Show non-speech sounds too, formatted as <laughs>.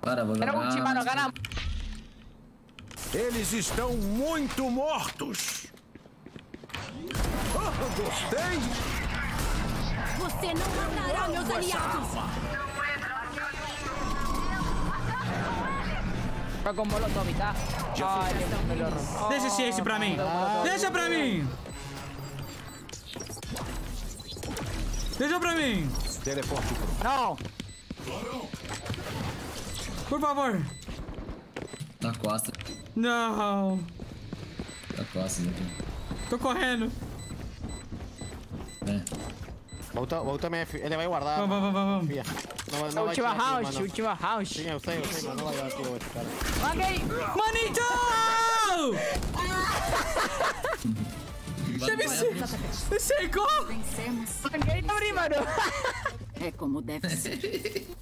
Para, vou Era jogar. um time vai jogar na. Eles estão muito mortos. Ah, gostei. Você não matará meus aliados! Joga o Molotov, tá? Olha, melhor. Deixa esse esse pra mim. Deixa pra mim. Deixa pra mim. Teleporte. Não! Por favor. Na costa. Não. Na costa, aqui. Tô correndo. É. Volta, volta MF. Ele vai guardar. Vamos, vamos, vamos, vamos. Confia. Não, não vai Última round, mano. última round. Sim, eu sei, eu sei, mas não vai kill esse cara. Paguei! Manito! Já me, ce- me cercou! Vencemos. Paguei, tá mano. É como deve ser. <laughs>